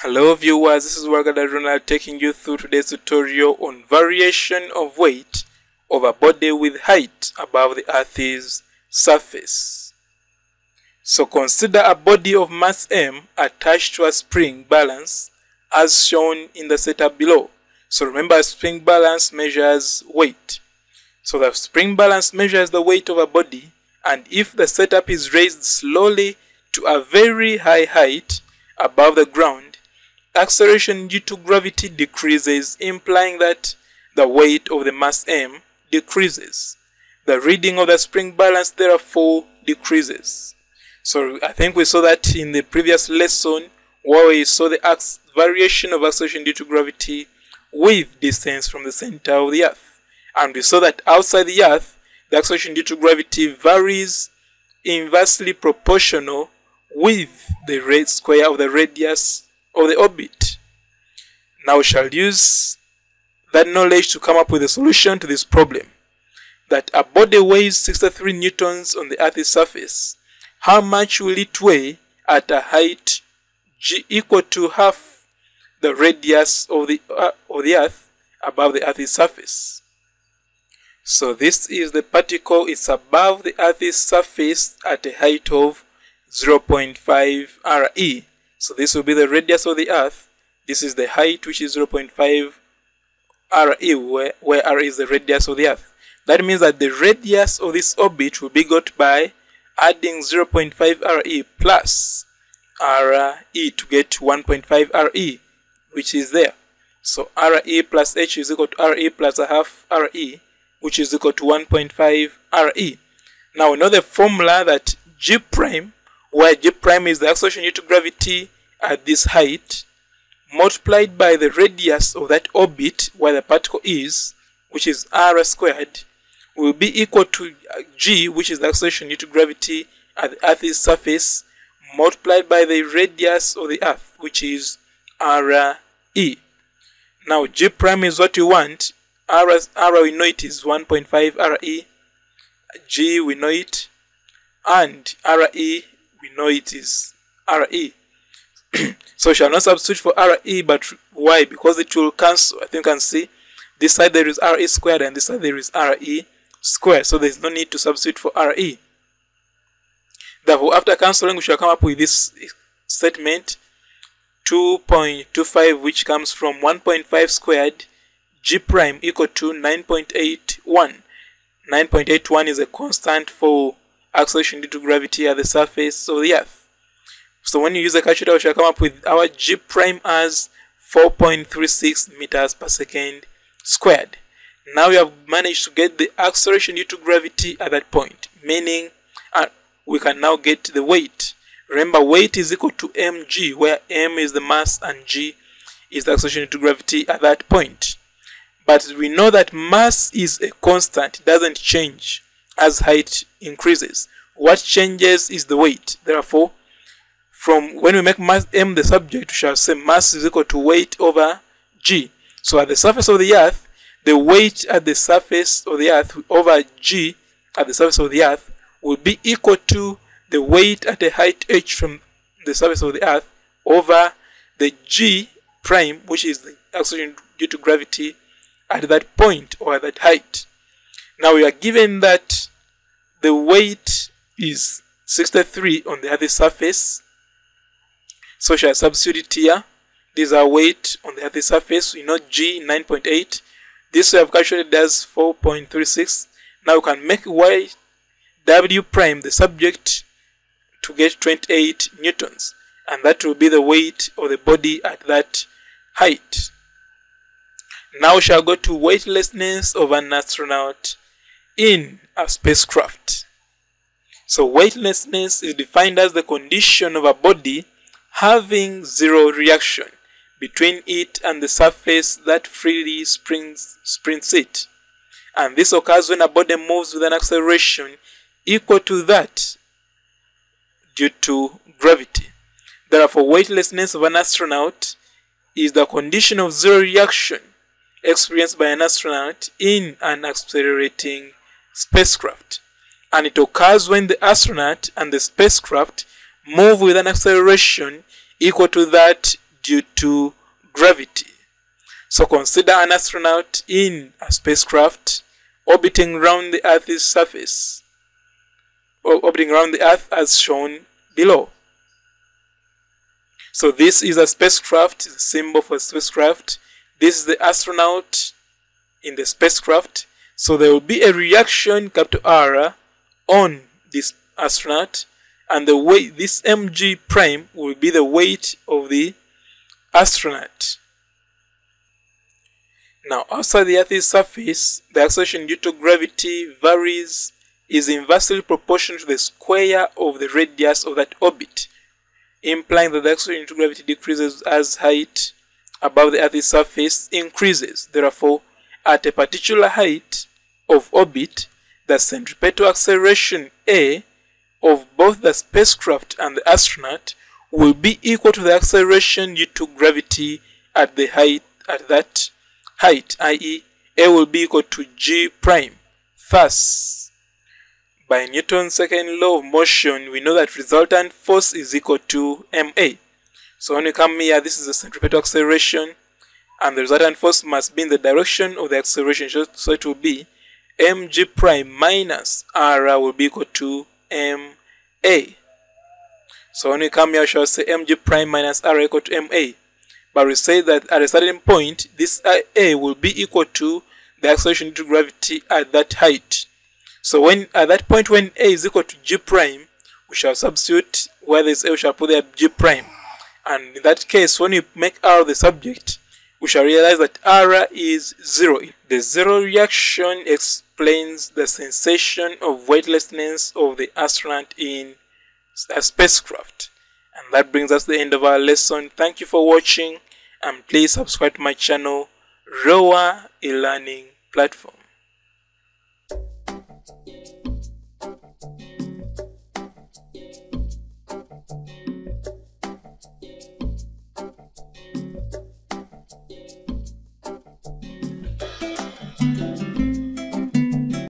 Hello viewers, this is Wagada Ronald taking you through today's tutorial on variation of weight of a body with height above the Earth's surface. So consider a body of mass m attached to a spring balance as shown in the setup below. So remember a spring balance measures weight. So the spring balance measures the weight of a body and if the setup is raised slowly to a very high height above the ground acceleration due to gravity decreases, implying that the weight of the mass m decreases. The reading of the spring balance therefore decreases. So I think we saw that in the previous lesson where we saw the variation of acceleration due to gravity with distance from the center of the earth. And we saw that outside the earth, the acceleration due to gravity varies inversely proportional with the rate square of the radius of the orbit. Now we shall use that knowledge to come up with a solution to this problem. That a body weighs 63 newtons on the Earth's surface. How much will it weigh at a height g equal to half the radius of the, uh, of the Earth above the Earth's surface? So this is the particle, it's above the Earth's surface at a height of 0.5 RE. So this will be the radius of the Earth. This is the height, which is 0.5 RE, where, where R is the radius of the Earth. That means that the radius of this orbit will be got by adding 0.5 RE plus RE to get 1.5 RE, which is there. So RE plus H is equal to RE plus a half RE, which is equal to 1.5 RE. Now we know the formula that G prime where g prime is the acceleration due to gravity at this height multiplied by the radius of that orbit where the particle is which is r squared will be equal to g which is the acceleration due to gravity at the earth's surface multiplied by the radius of the earth which is r e. Now g prime is what we want. r, r we know it is 1.5 re g we know it. and re we know it is RE. so we shall not substitute for RE, but why? Because it will cancel. I think you can see this side there is RE squared and this side there is RE squared. So there is no need to substitute for RE. Therefore, after cancelling, we shall come up with this statement 2.25, which comes from 1.5 squared g prime equal to 9.81. 9.81 is a constant for acceleration due to gravity at the surface of the earth. So when you use a calculator, we shall come up with our g prime as 4.36 meters per second squared. Now we have managed to get the acceleration due to gravity at that point, meaning uh, we can now get the weight. Remember, weight is equal to mg, where m is the mass and g is the acceleration due to gravity at that point. But we know that mass is a constant, it doesn't change as height increases. What changes is the weight. Therefore, from when we make mass m the subject, we shall say mass is equal to weight over g. So at the surface of the earth, the weight at the surface of the earth over g at the surface of the earth will be equal to the weight at a height h from the surface of the earth over the g prime, which is the acceleration due to gravity at that point or at that height. Now we are given that the weight is 63 on the other surface. So shall I substitute it here? These are weight on the other surface. We know G 9.8. This we have calculated as 4.36. Now we can make Y W prime the subject to get 28 newtons. And that will be the weight of the body at that height. Now we shall go to weightlessness of an astronaut in a spacecraft. So weightlessness is defined as the condition of a body having zero reaction between it and the surface that freely springs, springs it. And this occurs when a body moves with an acceleration equal to that due to gravity. Therefore, weightlessness of an astronaut is the condition of zero reaction experienced by an astronaut in an accelerating spacecraft. And it occurs when the astronaut and the spacecraft move with an acceleration equal to that due to gravity. So consider an astronaut in a spacecraft orbiting around the Earth's surface, or orbiting around the Earth as shown below. So this is a spacecraft, symbol for spacecraft. This is the astronaut in the spacecraft. So there will be a reaction capital R on this astronaut and the weight this mg prime will be the weight of the astronaut. Now outside the Earth's surface, the acceleration due to gravity varies is inversely proportional to the square of the radius of that orbit, implying that the acceleration due to gravity decreases as height above the Earth's surface increases. Therefore, at a particular height of orbit, the centripetal acceleration A of both the spacecraft and the astronaut will be equal to the acceleration due to gravity at the height at that height, i.e., A will be equal to g prime. Thus, by Newton's second law of motion, we know that resultant force is equal to ma. So when we come here, this is the centripetal acceleration, and the resultant force must be in the direction of the acceleration. So it will be mg prime minus r will be equal to ma. So when we come here, we shall say mg prime minus r equal to ma. But we say that at a certain point, this a will be equal to the acceleration due to gravity at that height. So when at that point when a is equal to g prime, we shall substitute where this a, we shall put there g prime. And in that case, when you make r the subject, we shall realize that r is zero. The zero reaction explains the sensation of weightlessness of the astronaut in a spacecraft. And that brings us to the end of our lesson. Thank you for watching and please subscribe to my channel, Rowa e-learning platform.